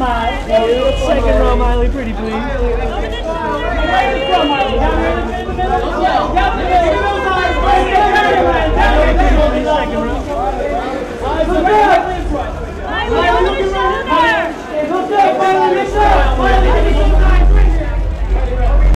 Miley. Second row, Miley, pretty please.